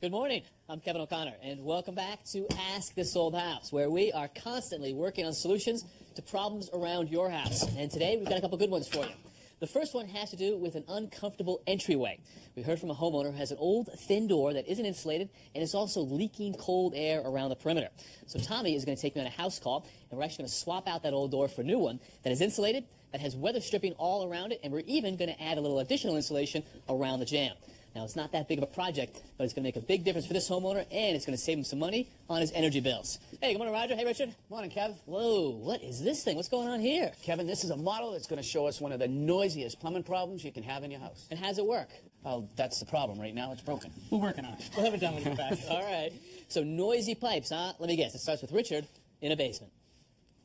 Good morning. I'm Kevin O'Connor, and welcome back to Ask This Old House, where we are constantly working on solutions to problems around your house. And today we've got a couple good ones for you. The first one has to do with an uncomfortable entryway. We heard from a homeowner who has an old, thin door that isn't insulated and is also leaking cold air around the perimeter. So Tommy is going to take me on a house call, and we're actually going to swap out that old door for a new one that is insulated, that has weather stripping all around it, and we're even going to add a little additional insulation around the jamb. Now, it's not that big of a project, but it's going to make a big difference for this homeowner, and it's going to save him some money on his energy bills. Hey, good morning, Roger. Hey, Richard. Morning, Kev. Whoa, what is this thing? What's going on here? Kevin, this is a model that's going to show us one of the noisiest plumbing problems you can have in your house. And how's it work? Well, that's the problem. Right now, it's broken. We're working on it. We'll have it done when you get back. All right. So, noisy pipes, huh? Let me guess. It starts with Richard in a basement.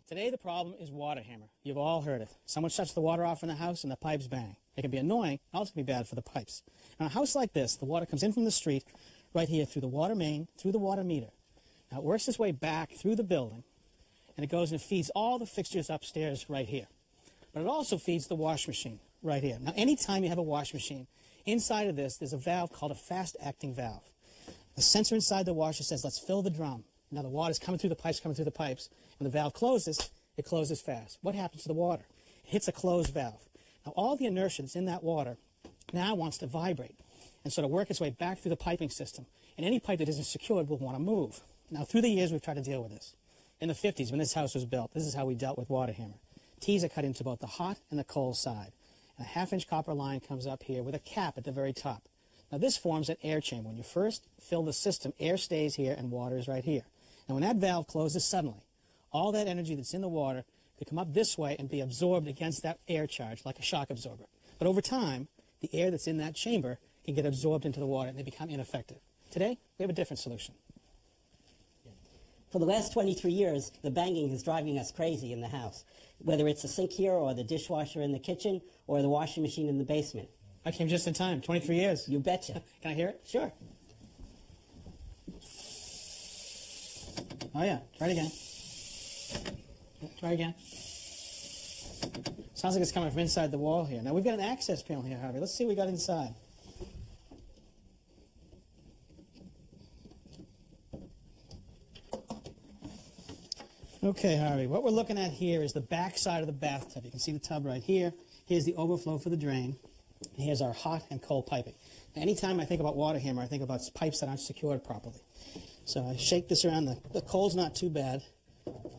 Today, the problem is water hammer. You've all heard it. Someone shuts the water off in the house and the pipes bang. It can be annoying, also can be bad for the pipes. Now, a house like this, the water comes in from the street, right here through the water main, through the water meter. Now, it works its way back through the building, and it goes and feeds all the fixtures upstairs right here. But it also feeds the wash machine right here. Now, anytime you have a wash machine, inside of this, there's a valve called a fast-acting valve. The sensor inside the washer says, let's fill the drum. Now, the water's coming through the pipes, coming through the pipes. When the valve closes, it closes fast. What happens to the water? It hits a closed valve. Now, all the inertia that's in that water now wants to vibrate and sort of work its way back through the piping system. And any pipe that isn't secured will want to move. Now, through the years, we've tried to deal with this. In the 50s, when this house was built, this is how we dealt with water hammer. T's are cut into both the hot and the cold side. And a half-inch copper line comes up here with a cap at the very top. Now, this forms an air chamber. When you first fill the system, air stays here and water is right here. And when that valve closes suddenly, all that energy that's in the water could come up this way and be absorbed against that air charge like a shock absorber. But over time, the air that's in that chamber can get absorbed into the water and they become ineffective. Today, we have a different solution. For the last 23 years, the banging is driving us crazy in the house, whether it's the sink here or the dishwasher in the kitchen or the washing machine in the basement. I came just in time, 23 years. You betcha. Can I hear it? Sure. Oh, yeah. Try it again. Try again. Sounds like it's coming from inside the wall here. Now, we've got an access panel here, Harvey. Let's see what we got inside. Okay, Harvey, what we're looking at here is the back side of the bathtub. You can see the tub right here. Here's the overflow for the drain. And here's our hot and cold piping. Now, anytime I think about water hammer, I think about pipes that aren't secured properly. So I shake this around. The, the cold's not too bad.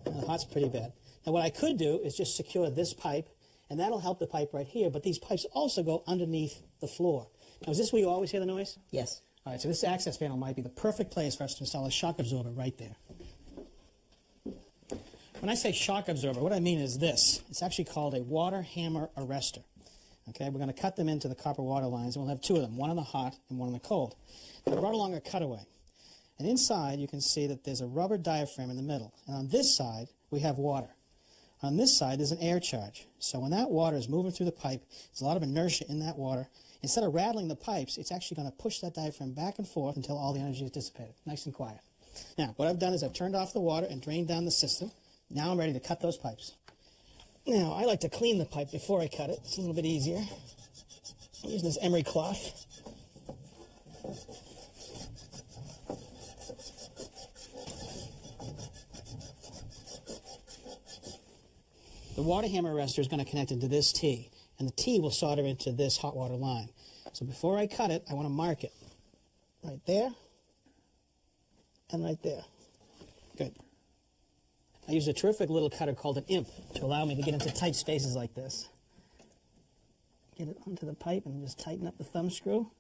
And the hot's pretty bad. Now, what I could do is just secure this pipe, and that'll help the pipe right here. But these pipes also go underneath the floor. Now, is this where you always hear the noise? Yes. All right, so this access panel might be the perfect place for us to install a shock absorber right there. When I say shock absorber, what I mean is this. It's actually called a water hammer arrestor. Okay, we're going to cut them into the copper water lines, and we'll have two of them, one on the hot and one on the cold. I brought along a cutaway. And inside, you can see that there's a rubber diaphragm in the middle. And on this side, we have water. On this side, there's an air charge. So when that water is moving through the pipe, there's a lot of inertia in that water. Instead of rattling the pipes, it's actually going to push that diaphragm back and forth until all the energy is dissipated. Nice and quiet. Now, what I've done is I've turned off the water and drained down the system. Now I'm ready to cut those pipes. Now, I like to clean the pipe before I cut it. It's a little bit easier. I'm using this emery cloth. The water hammer arrestor is going to connect into this T, and the T will solder into this hot water line. So before I cut it, I want to mark it right there and right there. Good. I use a terrific little cutter called an imp to allow me to get into tight spaces like this. Get it onto the pipe and just tighten up the thumb screw.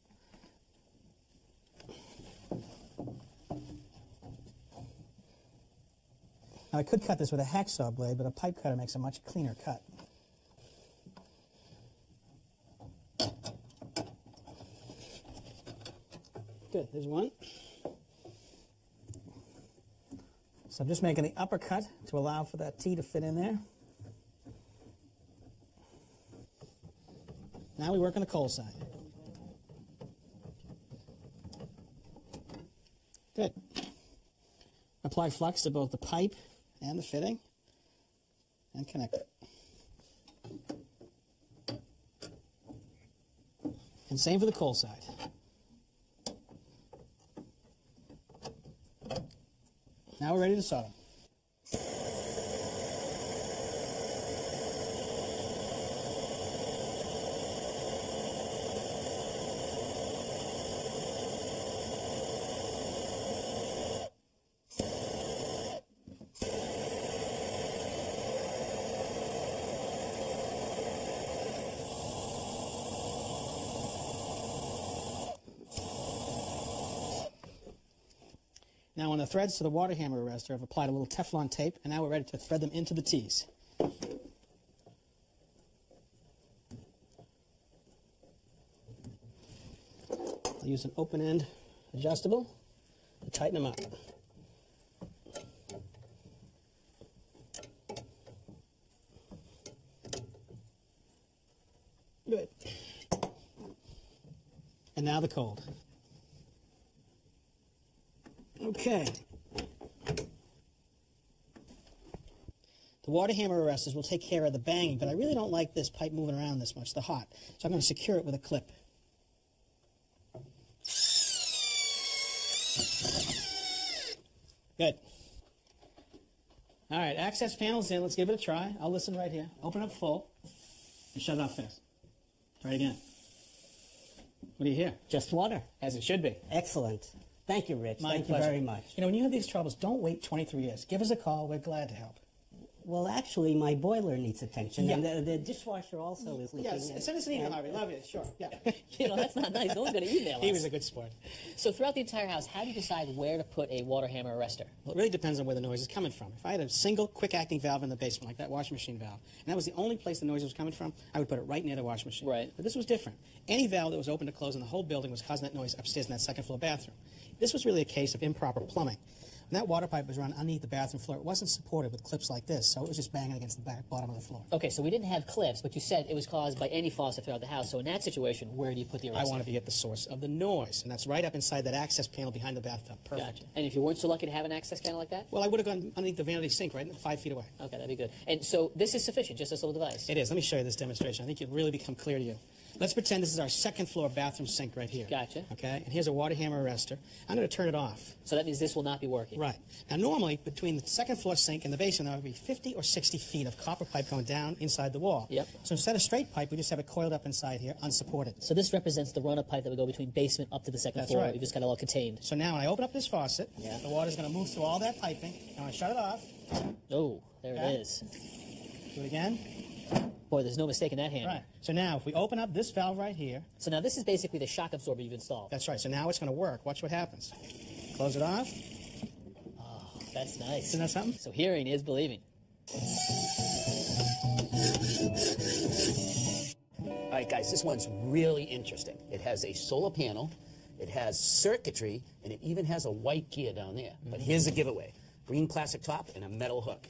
Now I could cut this with a hacksaw blade, but a pipe cutter makes a much cleaner cut. Good, there's one. So I'm just making the upper cut to allow for that T to fit in there. Now we work on the cold side. Good. Apply flux to both the pipe and the fitting and connect it. And same for the cold side. Now we're ready to solder. Now on the threads to the water hammer arrestor, I've applied a little Teflon tape, and now we're ready to thread them into the T's. I'll use an open end adjustable to tighten them up. Good. And now the cold. Okay. The water hammer arresters will take care of the banging, but I really don't like this pipe moving around this much, the hot. So I'm going to secure it with a clip. Good. All right, access panel's in. Let's give it a try. I'll listen right here. Open up full and shut it off fast. Try it again. What do you hear? Just water. As it should be. Excellent. Thank you, Rich. My Thank pleasure. you very much. You know, when you have these troubles, don't wait 23 years. Give us a call. We're glad to help. Well, actually, my boiler needs attention, and the, the dishwasher also is leaking. Yes, send us an email, Harvey. Love you. Sure. Yeah. You know, that's not nice. No one's going to email he was a good sport. So throughout the entire house, how do you decide where to put a water hammer arrestor? Well, it really depends on where the noise is coming from. If I had a single quick acting valve in the basement, like that washing machine valve, and that was the only place the noise was coming from, I would put it right near the washing machine. Right. But this was different. Any valve that was open to close in the whole building was causing that noise upstairs in that second floor bathroom. This was really a case of improper plumbing. When that water pipe was run underneath the bathroom floor, it wasn't supported with clips like this, so it was just banging against the back bottom of the floor. Okay, so we didn't have clips, but you said it was caused by any faucet throughout the house. So in that situation, where do you put the arrestor? I wanted to get the source of the noise, and that's right up inside that access panel behind the bathtub. Perfect. Gotcha. And if you weren't so lucky to have an access panel like that? Well, I would have gone underneath the vanity sink, right, five feet away. Okay, that'd be good. And so this is sufficient, just this little device. It is. Let me show you this demonstration. I think it'll really become clear to you. Let's pretend this is our second floor bathroom sink right here. Gotcha. Okay, and here's a water hammer arrestor. I'm going to turn it off. So that means this will not be working. Right. Now, normally, between the second floor sink and the basement, there would be 50 or 60 feet of copper pipe going down inside the wall. Yep. So instead of straight pipe, we just have it coiled up inside here, unsupported. So this represents the run-up pipe that would go between basement up to the second That's floor. right. You just got it all contained. So now when I open up this faucet, Yeah. the water's going to move through all that piping. When I shut it off, Oh, there Okay. it is. do it again. Boy, there's no mistake in that hammer. Right. So now if we open up this valve right here, So now this is basically the shock absorber you've installed. that's right. So now it's going to work. Watch what happens. Close it off. Oh, That's nice. Isn't that something? So hearing is believing. All right, guys, this one's really interesting. It has a solar panel, it has circuitry, and it even has a white gear down there. But here's the giveaway green plastic top and a metal hook.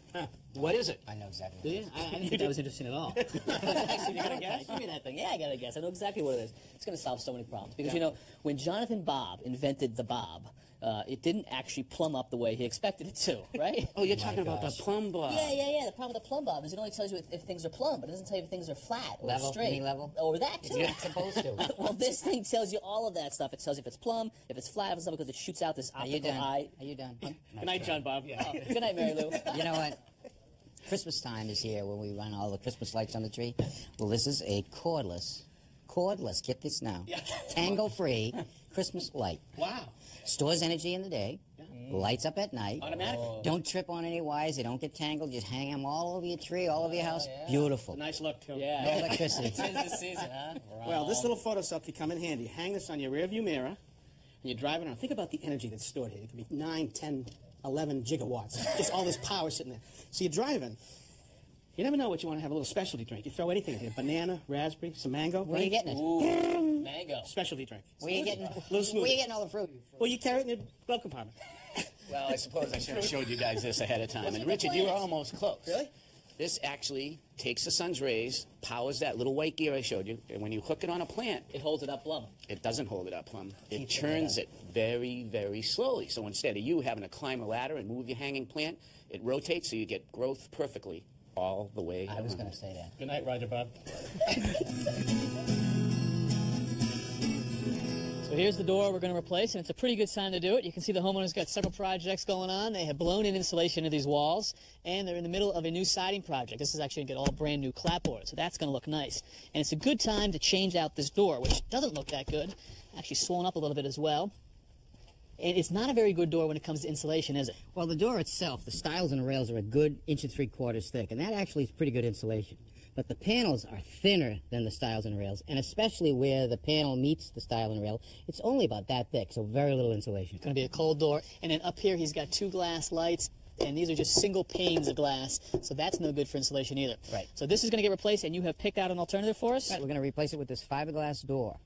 What is it? I know exactly. Do you? I, I didn't think that was interesting at all. Actually, you got a guess? Give me that thing. Yeah, I got to guess. I know exactly what it is. It's going to solve so many problems. Because, you know, when Jonathan Bob invented the Bob, uh, it didn't actually plumb up the way he expected it to, right? Oh, you're talking about the plumb block. Yeah, yeah, yeah. The problem with the plumb bob is it only tells you if, if things are plumb, but it doesn't tell you if things are flat or Level? straight. You level? Or that too. It's supposed to. well, this thing tells you all of that stuff. It tells you if it's plumb, if it's flat, if it's not because it shoots out this Are you optical done? eye. Are you done? Good night, John Bob. Oh, good night, Mary Lou. you know what? Christmas time is here when we run all the Christmas lights on the tree. Well, this is a cordless, cordless, get this now, tangle free Christmas light. Wow. Stores energy in the day, lights up at night. Automatic. Oh. Don't trip on any wires, they don't get tangled. Just hang them all over your tree, all over your house. Beautiful. Nice look, too. Yeah. No electricity. Tis the season, huh? Well, this little photo cell could come in handy. Hang this on your rearview mirror, and you're driving around. Think about the energy that's stored here. It could be 9, 10, 11 gigawatts. Just all this power sitting there. So you're driving. You never know what you want to have a little specialty drink. You throw anything in here. Banana, raspberry, some mango. Where are you getting it? Ooh, mango. Specialty drink. Where you getting? Little Where smoothie. you getting all the fruit? Well, you carry it in your glove compartment. Well, I suppose I should have showed you guys this ahead of time. And Richard, you were almost close. Really? This actually takes the sun's rays, powers that little white gear I showed you, and when you hook it on a plant, It holds it up plumb. it doesn't hold it up plumb. It turns it very, very slowly. So instead of you having to climb a ladder and move your hanging plant, it rotates so you get growth perfectly all the way. I was going to say that. Good night, Roger Bob. So here's the door we're going to replace, and it's a pretty good time to do it. You can see the homeowner's got several projects going on. They have blown in insulation into these walls, and they're in the middle of a new siding project. This is actually going to get all brand new clapboard, so that's going to look nice. And it's a good time to change out this door, which doesn't look that good. Actually swollen up a little bit as well. And it's not a very good door when it comes to insulation, is it? Well, the door itself, the stiles and rails are a good inch and three quarters thick, and that actually is pretty good insulation. But the panels are thinner than the stiles and rails, and especially where the panel meets the stile and rail, it's only about that thick, so very little insulation. It's Going to be a cold door. And then up here, he's got two glass lights. And these are just single panes of glass, so that's no good for insulation either. Right. So this is going to get replaced, and you have picked out an alternative for us. Right, we're going to replace it with this fiberglass door.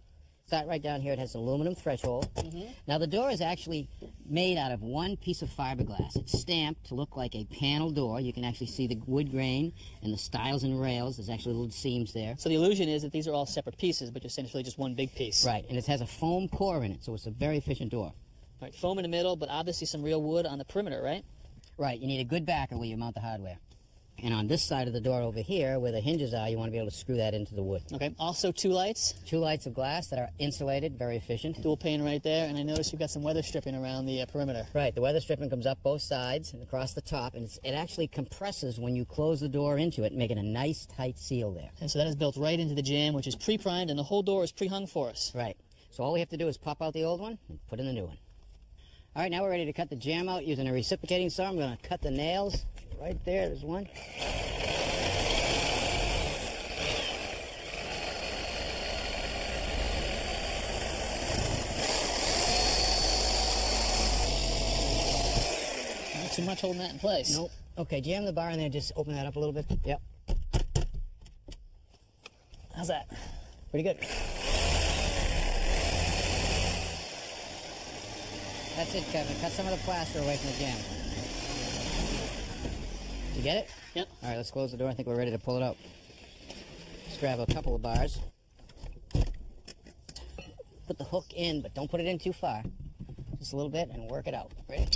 Start right down here. It has aluminum threshold. Mm-hmm. Now the door is actually made out of one piece of fiberglass. It's stamped to look like a panel door. You can actually see the wood grain and the stiles and rails. There's actually little seams there. So the illusion is that these are all separate pieces, but essentially just one big piece. Right, and it has a foam core in it, so it's a very efficient door. Right. Foam in the middle, but obviously some real wood on the perimeter, right? Right, you need a good backer where you mount the hardware. And on this side of the door over here, where the hinges are, you want to be able to screw that into the wood. Okay. Also two lights, Two lights of glass that are insulated, very efficient. dual pane right there, and I notice you've got some weather stripping around the uh, perimeter. Right, the weather stripping comes up both sides and across the top, and it's, it actually compresses when you close the door into it, making a nice tight seal there. And so that is built right into the jamb, which is pre-primed, and the whole door is pre-hung for us. Right, so all we have to do is pop out the old one and put in the new one. All right, now we're ready to cut the jamb out using a reciprocating saw. I'm going to cut the nails right there. There's one. Not too much holding that in place. Nope. Okay, jam the bar in there. Just open that up a little bit. Yep, How's that? pretty good. That's it, Kevin. Cut some of the plaster away from the jamb. You get it? Yep. All right, let's close the door. I think we're ready to pull it out. Let's grab a couple of bars. Put the hook in, but don't put it in too far. Just a little bit and work it out. Ready?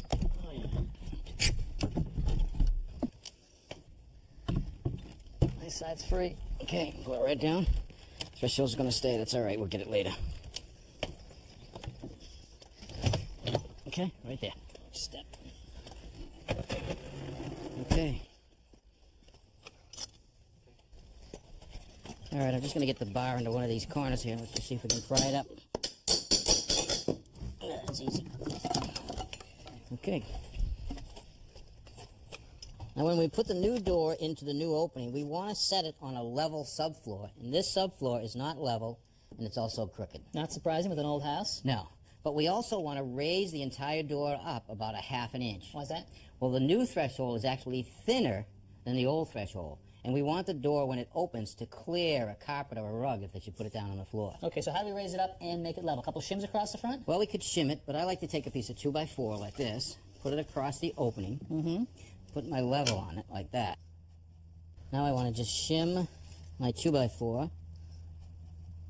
Nice side's free. Okay, pull it right down. Threshold's gonna stay. That's all right. We'll get it later. Okay, right there. Step. Okay. All right, I'm just gonna get the bar into one of these corners here. Let's just see if we can pry it up. That's easy. Okay. Now, when we put the new door into the new opening, we want to set it on a level subfloor. And this subfloor is not level, and it's also crooked. Not surprising with an old house. No. But we also want to raise the entire door up about a half an inch. Why's that? Well, the new threshold is actually thinner than the old threshold. And we want the door, when it opens, to clear a carpet or a rug if they should put it down on the floor. Okay, so how do we raise it up and make it level? A couple shims across the front? Well, we could shim it, but I like to take a piece of 2 by 4 like this, put it across the opening, mm-hmm. put my level on it like that. Now I want to just shim my 2 by 4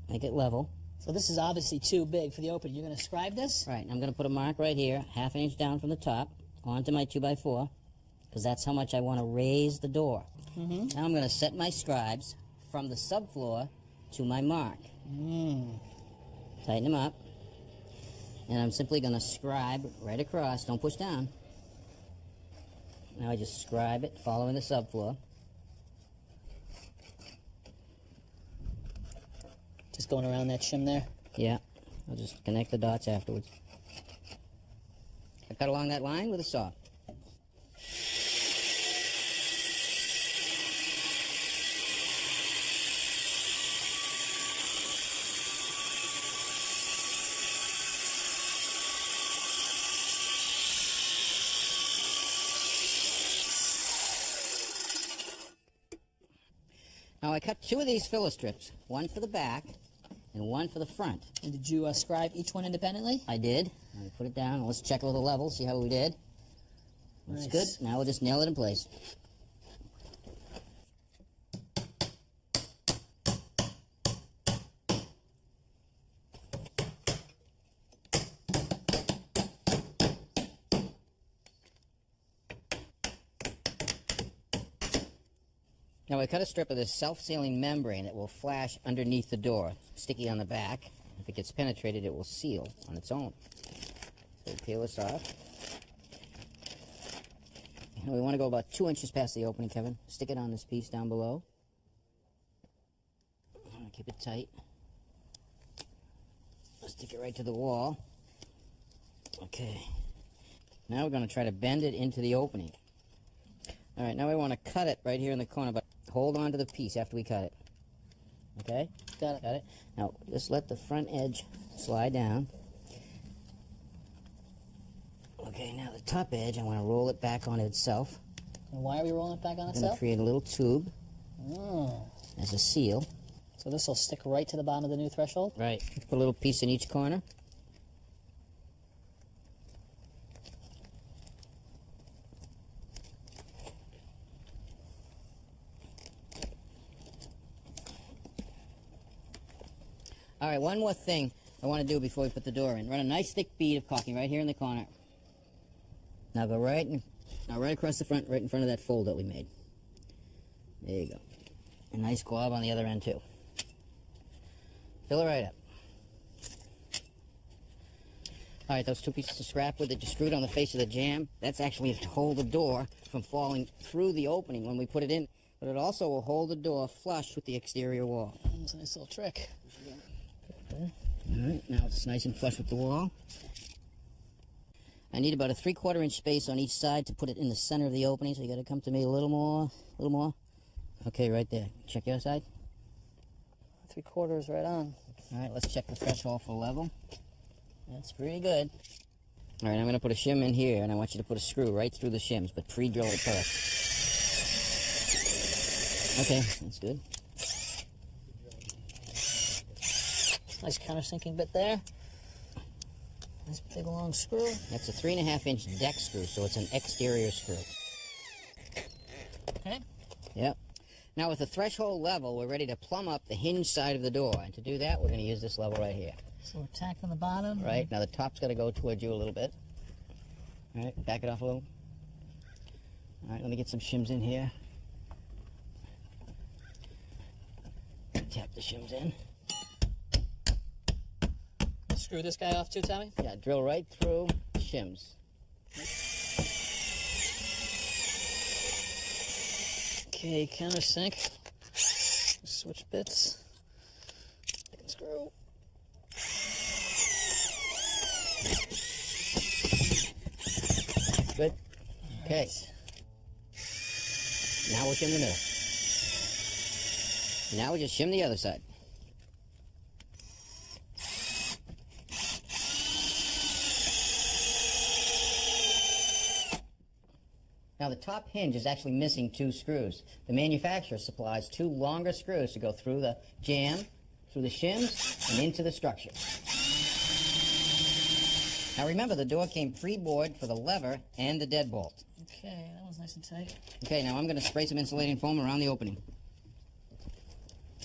make it level. So this is obviously too big for the opening. You're going to scribe this? Right, and I'm going to put a mark right here, half an inch down from the top, onto my 2 by 4 because that's how much I want to raise the door. Mm-hmm. Now I'm going to set my scribes from the subfloor to my mark. Mm. Tighten them up. And I'm simply going to scribe right across. Don't push down. Now I just scribe it following the subfloor. Just going around that shim there. Yeah, I'll just connect the dots afterwards. I cut along that line with a saw. I cut two of these filler strips, one for the back and one for the front. And did you uh, scribe each one independently? I did. I put it down. Let's check a little level, see how we did. That's Nice. good. Now we'll just nail it in place. Now I cut a strip of this self-sealing membrane that will flash underneath the door, sticky on the back. If it gets penetrated, it will seal on its own. So we peel this off. And we want to go about two inches past the opening, Kevin. Stick it on this piece down below. Keep it tight. Stick it right to the wall. Okay. Now we're going to try to bend it into the opening. All right, now we want to cut it right here in the corner, but hold on to the piece after we cut it. Okay? Got it. Got it? Now, just let the front edge slide down. Okay, now the top edge, I want to roll it back on itself. And why are we rolling it back on I'm itself? create a little tube Oh. as a seal. So this will stick right to the bottom of the new threshold? Right. Put a little piece in each corner. Right, one more thing I want to do before we put the door in. Run a nice thick bead of caulking right here in the corner. Now go right, in, now right across the front, right in front of that fold that we made. There you go. A nice glob on the other end too. Fill it right up. All right, those two pieces of scrap wood that you screwed on the face of the jamb, that's actually to hold the door from falling through the opening when we put it in, but it also will hold the door flush with the exterior wall. That's a nice little trick. All right, now it's nice and flush with the wall. I need about a three quarter inch space on each side to put it in the center of the opening, so you gotta come to me a little more, a little more. Okay, right there. Check your side. Three quarters right on. All right, let's check the threshold for level. That's pretty good. All right, I'm going to put a shim in here, and I want you to put a screw right through the shims, but pre-drill it first. Okay, that's good. Nice countersinking bit there. Nice big long screw. That's a three and a half inch deck screw, so it's an exterior screw. Okay. Yep. Now with the threshold level, we're ready to plumb up the hinge side of the door, and to do that, we're going to use this level right here. So we're tacking the bottom. Right now, the top's got to go towards you a little bit. All right, back it off a little. All right, let me get some shims in here. Tap the shims in. Screw this guy off too, Tommy. Yeah, drill right through shims. Okay, countersink. Switch bits. Second screw. Good. Okay. Now we'll shim the middle. Now we just shim the other side. Now the top hinge is actually missing two screws. The manufacturer supplies two longer screws to go through the jamb, through the shims, and into the structure. Now remember, the door came pre-bored for the lever and the deadbolt. Okay, that was nice and tight. Okay, now I'm going to spray some insulating foam around the opening.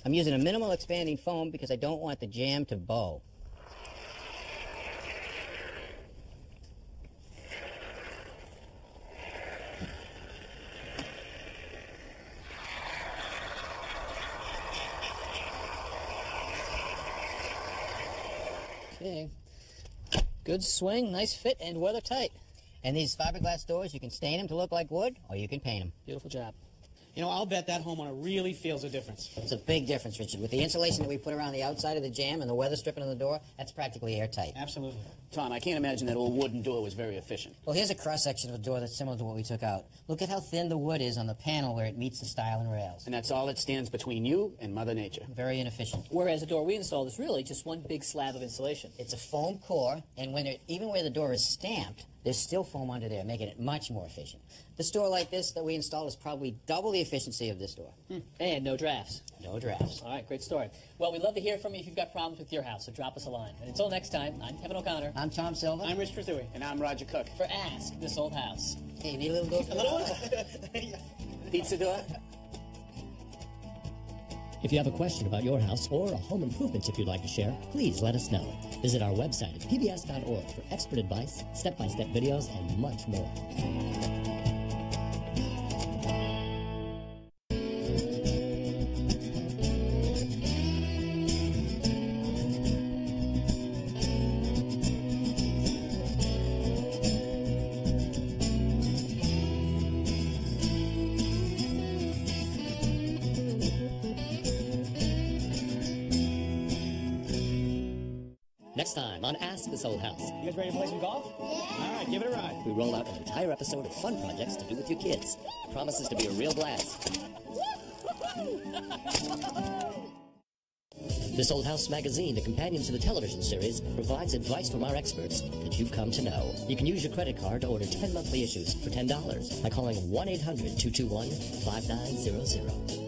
I'm using a minimal expanding foam because I don't want the jamb to bow. Okay. Good swing, nice fit, and weather tight. And these fiberglass doors, you can stain them to look like wood, or you can paint them. Beautiful job. You know, I'll bet that homeowner really feels a difference. It's a big difference, Richard. With the insulation that we put around the outside of the jamb and the weather stripping on the door, that's practically airtight. Absolutely. Tom, I can't imagine that old wooden door was very efficient. Well, here's a cross section of a door that's similar to what we took out. Look at how thin the wood is on the panel where it meets the stile and rails. And that's all that stands between you and Mother Nature. Very inefficient. Whereas the door we installed is really just one big slab of insulation. It's a foam core, and when it, even where the door is stamped, there's still foam under there, making it much more efficient. The door like this that we installed is probably double the efficiency of this door. Hmm. And no drafts. No drafts. All right, great story. Well, we'd love to hear from you if you've got problems with your house, so drop us a line. And until next time, I'm Kevin O'Connor I'm Tom Silva. I'm Rich Trethewey. And I'm Roger Cook. for Ask This Old House. Hey, you need a little door? A little? Pizza door? If you have a question about your house or a home improvement tip you'd like to share, please let us know. Visit our website at pbs.org for expert advice, step by step videos, and much more. Next time on Ask This Old House. You guys ready to play some golf? Yeah. All right, give it a ride. We roll out an entire episode of fun projects to do with your kids. It Promises to be a real blast. This Old House magazine, the companion to the television series, provides advice from our experts that you've come to know. You can use your credit card to order 10 monthly issues for $10 by calling 1 800 221 5900.